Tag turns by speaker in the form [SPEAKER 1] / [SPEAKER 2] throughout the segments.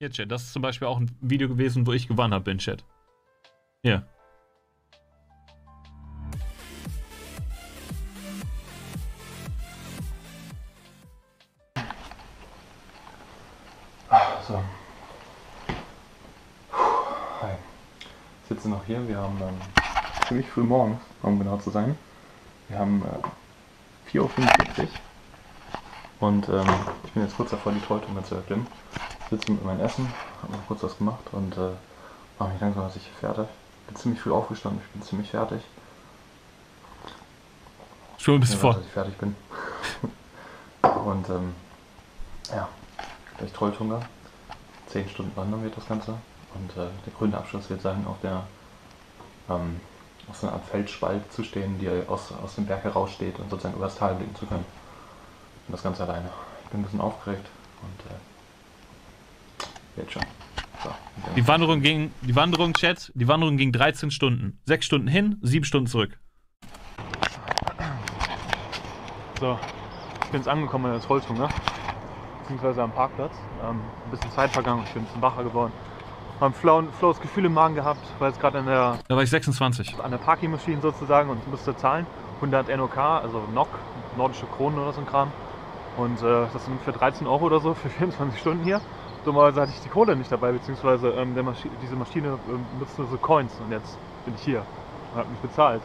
[SPEAKER 1] Hier, Chat, das ist zum Beispiel auch ein Video gewesen, wo ich gewonnen habe in Chat. Hier.
[SPEAKER 2] So. Hi. Ich sitze noch hier. Wir haben ähm, ziemlich früh morgens, um genau zu sein. Wir haben äh, 4.45 Uhr. Und ähm, ich bin jetzt kurz davor, die Tortunge zu erklimmen. Ich sitze mit meinem Essen, habe noch kurz was gemacht und äh, mache mich langsam was ich fertig. Bin ziemlich früh aufgestanden, ich bin ziemlich fertig.
[SPEAKER 1] Schon ein bisschen vor.
[SPEAKER 2] dass ich fertig bin. und ähm, ja, gleich Trolltunga. 10 Stunden wandern wird das Ganze. Und äh, der grüne Abschluss wird sein, auf der ähm, auf so einer Art Feldspalt zu stehen, die aus, aus dem Berg heraussteht und sozusagen über das Tal blicken zu können. Und das Ganze alleine. Ich bin ein bisschen aufgeregt und äh, jetzt schon. So,
[SPEAKER 1] Die Wanderung ging, die Wanderung, Chat, die Wanderung ging 13 Stunden. 6 Stunden hin, 7 Stunden zurück.
[SPEAKER 2] So, ich bin jetzt angekommen in der Trolltunge, beziehungsweise am Parkplatz. Ähm, ein bisschen Zeit vergangen, ich bin ein bisschen wacher geworden. Habe ein flau- flaues Gefühl im Magen gehabt, weil es gerade an der,
[SPEAKER 1] Da war ich 26.
[SPEAKER 2] an der Parking-Maschine sozusagen und musste zahlen. 100 NOK, also NOK, nordische Kronen oder so ein Kram. Und äh, das sind ungefähr 13 Euro oder so für 24 Stunden hier. Dummerweise hatte ich die Kohle nicht dabei, beziehungsweise ähm, Maschi diese Maschine ähm, nutzt nur so Coins und jetzt bin ich hier und habe mich bezahlt.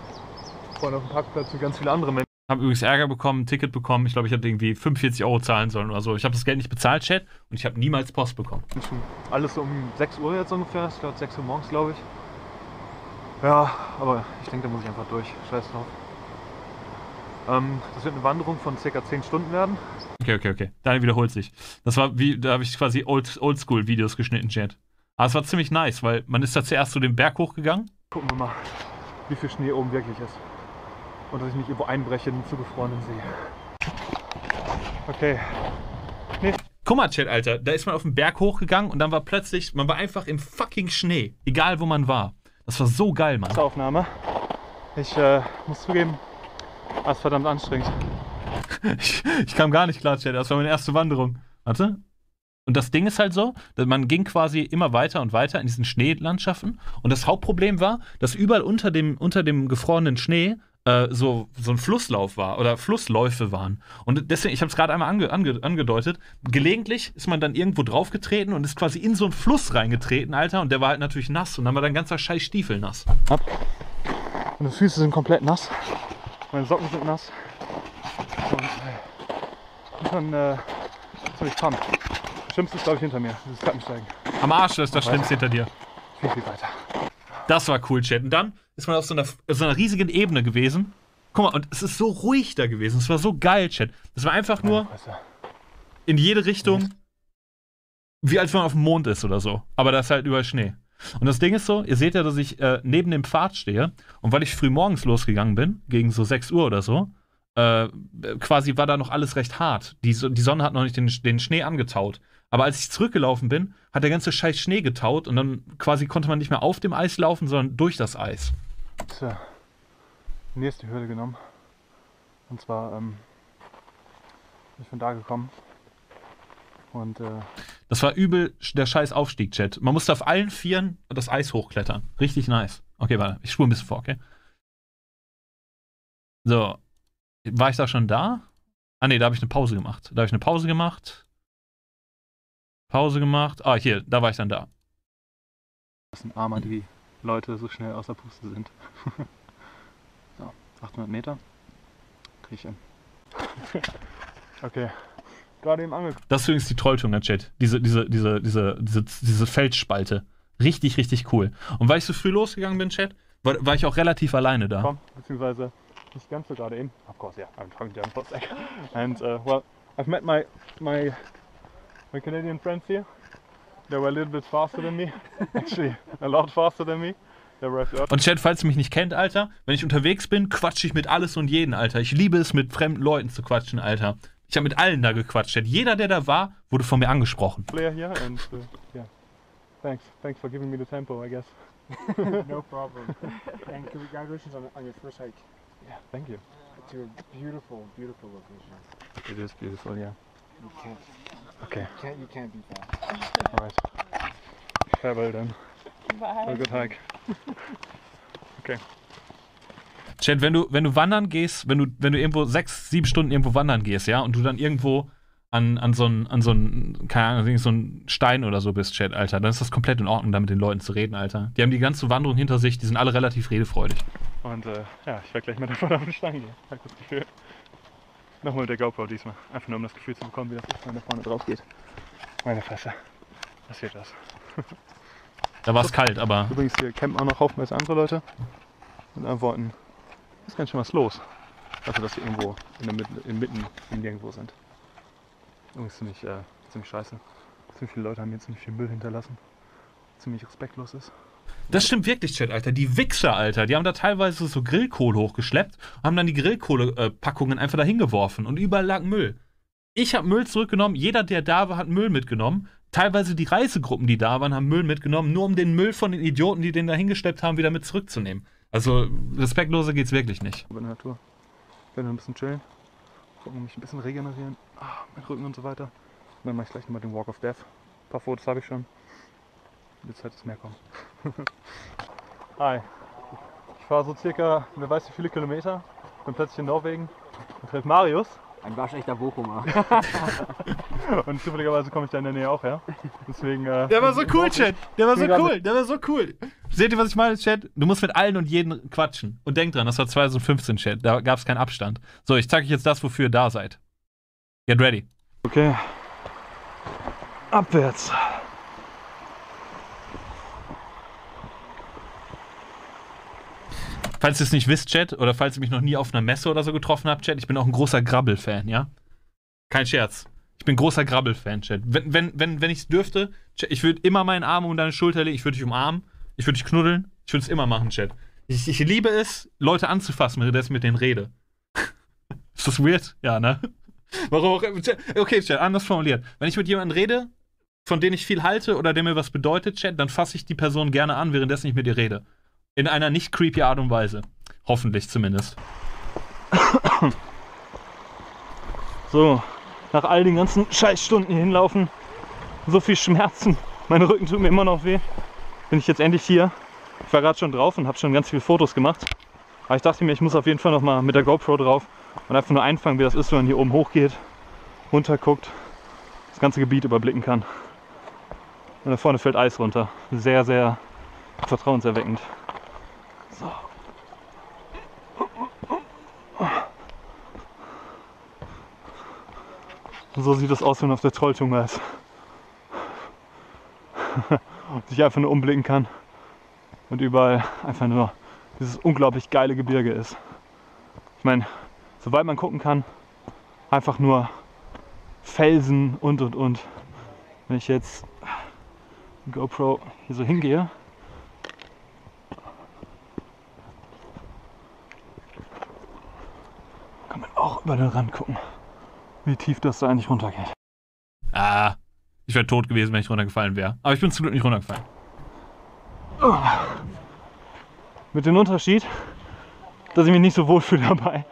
[SPEAKER 2] Vorne auf dem Parkplatz wie ganz viele andere Menschen.
[SPEAKER 1] Habe übrigens Ärger bekommen, ein Ticket bekommen. Ich glaube, ich hätte irgendwie 45 Euro zahlen sollen oder so. Ich habe das Geld nicht bezahlt, Chat, und ich habe niemals Post bekommen.
[SPEAKER 2] Alles um 6 Uhr jetzt ungefähr. Ich glaube 6 Uhr morgens, glaube ich. Ja, aber ich denke, da muss ich einfach durch. Scheiß drauf. Ähm, das wird eine Wanderung von circa 10 Stunden werden.
[SPEAKER 1] Okay, okay, okay. Daniel wiederholt sich. Das war wie, da habe ich quasi Old, Oldschool-Videos geschnitten, Chat. Aber es war ziemlich nice, weil man ist da zuerst zu dem Berg hochgegangen.
[SPEAKER 2] Gucken wir mal, wie viel Schnee oben wirklich ist. Und dass ich nicht irgendwo einbreche in den zugefrorenen See. Okay.
[SPEAKER 1] Guck mal, Chat, Alter, da ist man auf den Berg hochgegangen und dann war plötzlich, man war einfach im fucking Schnee. Egal, wo man war. Das war so geil, Mann.
[SPEAKER 2] Aufnahme. Ich äh, muss zugeben, das ist verdammt anstrengend.
[SPEAKER 1] Ich, ich kam gar nicht klar, Chat. Das war meine erste Wanderung. Warte. Und das Ding ist halt so, dass man ging quasi immer weiter und weiter in diesen Schneelandschaften. Und das Hauptproblem war, dass überall unter dem, unter dem gefrorenen Schnee äh, so, so ein Flusslauf war oder Flussläufe waren. Und deswegen, ich habe es gerade einmal ange, ange, angedeutet, gelegentlich ist man dann irgendwo draufgetreten und ist quasi in so einen Fluss reingetreten, Alter. Und der war halt natürlich nass. Und dann war dein ganzer scheiß Stiefel nass.
[SPEAKER 2] Meine Füße sind komplett nass. Meine Socken sind nass. Und dann äh, jetzt bin ich pumped. Das Schlimmste ist, glaube ich, hinter mir. Dieses Treppensteigen.
[SPEAKER 1] Am Arsch, das ist das Schlimmste hinter dir.
[SPEAKER 2] Viel, viel weiter.
[SPEAKER 1] Das war cool, Chat. Und dann ist man auf so einer, auf so einer riesigen Ebene gewesen. Guck mal, und es ist so ruhig da gewesen. Es war so geil, Chat. Das war einfach nur in jede Richtung, wie als wenn man auf dem Mond ist oder so. Aber da ist halt überall Schnee. Und das Ding ist so, ihr seht ja, dass ich äh, neben dem Pfad stehe. Und weil ich früh morgens losgegangen bin, gegen so 6 Uhr oder so, äh, quasi war da noch alles recht hart. Die, die Sonne hat noch nicht den, den Schnee angetaut. Aber als ich zurückgelaufen bin, hat der ganze Scheiß Schnee getaut und dann quasi konnte man nicht mehr auf dem Eis laufen, sondern durch das Eis.
[SPEAKER 2] Tja, nächste Hürde genommen. Und zwar ähm, bin ich von da gekommen. Und äh,
[SPEAKER 1] Das war übel der scheiß Aufstieg, Chat. Man musste auf allen Vieren das Eis hochklettern. Richtig nice. Okay, warte, ich spule ein bisschen vor, okay? So. War ich da schon da? Ah, nee, da habe ich eine Pause gemacht. Da habe ich eine Pause gemacht. Pause gemacht. Ah, hier, da war ich dann da.
[SPEAKER 2] das sind Armer, die Leute so schnell außer Puste sind. so, 800 Meter. Krieg ich hin. okay. Gerade eben angekommen.
[SPEAKER 1] Das ist übrigens die Trolltunger, Chat. Diese, diese, diese, diese, diese, diese Feldspalte. Richtig, richtig cool. Und weil ich so früh losgegangen bin, Chat, war, war ich auch relativ alleine da.
[SPEAKER 2] beziehungsweise nicht ganz so gerade eben. Of course, yeah, I'm talking German sec. And uh, well, I've met my my my Canadian friends here. They were a little bit faster than me, actually a lot faster than me.
[SPEAKER 1] Und Chat, falls ihr mich nicht kennt, Alter, wenn ich unterwegs bin, quatsche ich mit alles und jeden, Alter. Ich liebe es, mit fremden Leuten zu quatschen, Alter. Ich habe mit allen da gequatscht. Jeder, der da war, wurde von mir angesprochen.
[SPEAKER 2] player here, and uh, yeah, thanks, thanks for giving me the tempo, I guess.
[SPEAKER 3] no problem. and congratulations on, on your first hike.
[SPEAKER 2] Yeah, thank you.
[SPEAKER 3] It's a beautiful, beautiful location.
[SPEAKER 2] It is beautiful, yeah.
[SPEAKER 3] You can't,
[SPEAKER 2] Okay,
[SPEAKER 3] can't you can't beat that.
[SPEAKER 2] all right. farewell then. Have a good hike.
[SPEAKER 1] Chat, wenn du, wenn du wandern gehst, wenn du, wenn du irgendwo sechs, sieben Stunden irgendwo wandern gehst, ja, und du dann irgendwo an, an so einen, an so einen, keine Ahnung, so einen Stein oder so bist, Chat, Alter, dann ist das komplett in Ordnung, da mit den Leuten zu reden, Alter. Die haben die ganze Wanderung hinter sich, die sind alle relativ redefreudig.
[SPEAKER 2] Und äh, ja, ich werde gleich mit der verdammten Stange gehen. Hab das Gefühl. Nochmal mit der GoPro diesmal. Einfach nur um das Gefühl zu bekommen, wie das ist, wenn da vorne drauf geht. Meine Fresse. Was wird das?
[SPEAKER 1] Da war es kalt, aber
[SPEAKER 2] Übrigens, hier campen auch noch haufenweise andere Leute. Mit anderen Worten, ist ganz schön was los. Also, dass wir irgendwo in der Mitte, inmitten im Nirgendwo sind. Übrigens ziemlich, äh, ziemlich scheiße. Ziemlich viele Leute haben hier ziemlich viel Müll hinterlassen. Ziemlich respektlos ist.
[SPEAKER 1] Das stimmt wirklich, Chat, Alter. Die Wichser, Alter, die haben da teilweise so Grillkohle hochgeschleppt und haben dann die Grillkohle-Packungen einfach dahin geworfen und überall lag Müll. Ich habe Müll zurückgenommen, jeder, der da war, hat Müll mitgenommen. Teilweise die Reisegruppen, die da waren, haben Müll mitgenommen, nur um den Müll von den Idioten, die den da hingeschleppt haben, wieder mit zurückzunehmen. Also, respektloser geht's wirklich nicht.
[SPEAKER 2] Aber in der Natur. Ich werde noch ein bisschen chillen. Gucken, mich ein bisschen regenerieren. Ah, mein Rücken und so weiter. Und dann mache ich gleich nochmal den Walk of Death. Ein paar Fotos habe ich schon. Jetzt halt das Meer kommen. Hi. Ich fahre so circa, wer weiß wie viele Kilometer. Bin plötzlich in Norwegen und treffe Marius.
[SPEAKER 3] Ein waschechter Bochumer.
[SPEAKER 2] Und zufälligerweise komme ich da in der Nähe auch her. Deswegen. Äh,
[SPEAKER 1] Der war so cool, Chat. Der war so cool. Der war so cool. Seht ihr, was ich meine, Chat? Du musst mit allen und jeden quatschen. Und denkt dran, das war 2015, Chat. Da gab es keinen Abstand. So, ich zeige euch jetzt das, wofür ihr da seid. Get ready.
[SPEAKER 2] Okay. Abwärts.
[SPEAKER 1] Falls ihr es nicht wisst, Chat, oder falls ihr mich noch nie auf einer Messe oder so getroffen habt, Chat, ich bin auch ein großer Grabbel-Fan, ja? Kein Scherz. Ich bin großer Grabbel-Fan, Chat. Wenn, wenn, wenn, wenn ich es dürfte, Chat, ich würde immer meinen Arm um deine Schulter legen, ich würde dich umarmen, ich würde dich knuddeln, ich würde es immer machen, Chat. Ich, ich liebe es, Leute anzufassen, wenn ich mit denen rede. Ist das weird? Ja, ne? Warum auch Okay, Chat, anders formuliert. Wenn ich mit jemandem rede, von dem ich viel halte oder der mir was bedeutet, Chat, dann fasse ich die Person gerne an, währenddessen ich mit ihr rede. In einer nicht creepy Art und Weise. Hoffentlich zumindest.
[SPEAKER 2] So, nach all den ganzen Scheißstunden hier hinlaufen, so viel Schmerzen, mein Rücken tut mir immer noch weh, bin ich jetzt endlich hier. Ich war gerade schon drauf und habe schon ganz viele Fotos gemacht. Aber ich dachte mir, ich muss auf jeden Fall noch mal mit der GoPro drauf und einfach nur einfangen, wie das ist, wenn man hier oben hochgeht, runter guckt, das ganze Gebiet überblicken kann. Und da vorne fällt Eis runter. Sehr, sehr vertrauenserweckend. So. So sieht es aus, wenn man auf der Trolltunge ist. sich einfach nur umblicken kann und überall einfach nur dieses unglaublich geile Gebirge ist. Ich meine, soweit man gucken kann, einfach nur Felsen und und und. Wenn ich jetzt GoPro hier so hingehe, kann man auch über den Rand gucken, wie tief das da eigentlich runtergeht.
[SPEAKER 1] Ah, ich wäre tot gewesen, wenn ich runtergefallen wäre. Aber ich bin zum Glück nicht runtergefallen.
[SPEAKER 2] Mit dem Unterschied, dass ich mich nicht so wohl fühle dabei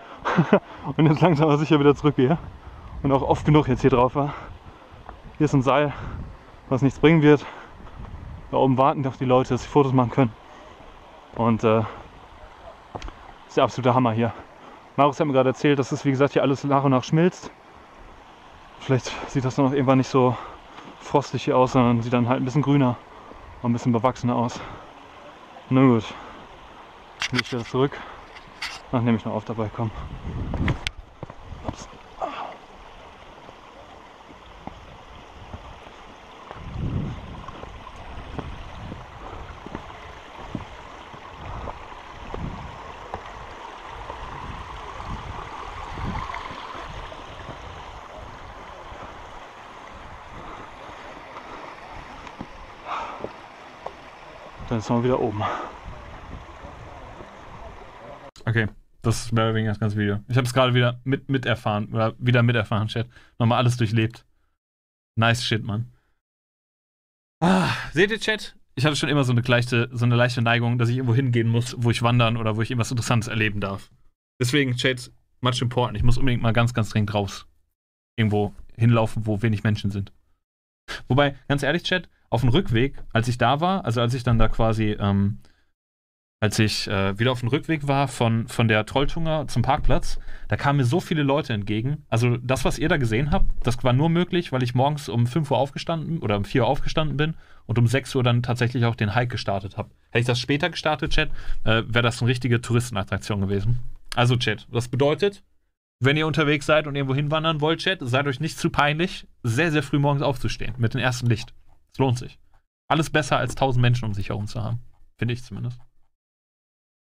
[SPEAKER 2] und jetzt langsam aber sicher wieder zurückgehe und auch oft genug jetzt hier drauf war. Hier ist ein Seil, was nichts bringen wird. Da oben warten auf die Leute, dass sie Fotos machen können. Und äh, ist der absolute Hammer hier. Marius hat mir gerade erzählt, dass es wie gesagt hier alles nach und nach schmilzt. Vielleicht sieht das dann auch irgendwann nicht so frostig hier aus, sondern sieht dann halt ein bisschen grüner und ein bisschen bewachsener aus. Na gut. Dann ich wieder zurück. Ach, nehme ich noch auf dabei, komm. Dann sind wir wieder oben.
[SPEAKER 1] Okay, das oder weniger das ganze Video. Ich habe es gerade wieder mit, miterfahren, oder wieder miterfahren, Chat. Nochmal alles durchlebt. Nice shit, Mann. Ah, seht ihr, Chat? Ich hatte schon immer so eine, leichte, so eine leichte Neigung, dass ich irgendwo hingehen muss, wo ich wandern oder wo ich irgendwas Interessantes erleben darf. Deswegen, Chat, much important. Ich muss unbedingt mal ganz, ganz dringend raus. Irgendwo hinlaufen, wo wenig Menschen sind. Wobei, ganz ehrlich, Chat, auf dem Rückweg, als ich da war, also als ich dann da quasi, ähm, als ich äh, wieder auf dem Rückweg war von, von der Trolltunger zum Parkplatz, da kamen mir so viele Leute entgegen. Also das, was ihr da gesehen habt, das war nur möglich, weil ich morgens um 5 Uhr aufgestanden oder um 4 Uhr aufgestanden bin und um 6 Uhr dann tatsächlich auch den Hike gestartet habe. Hätte ich das später gestartet, Chat, äh, wäre das eine richtige Touristenattraktion gewesen. Also, Chat, das bedeutet, wenn ihr unterwegs seid und irgendwo hinwandern wollt, Chat, seid euch nicht zu peinlich, sehr, sehr früh morgens aufzustehen mit dem ersten Licht. Es lohnt sich. Alles besser als tausend Menschen um sich herum zu haben. Finde ich zumindest.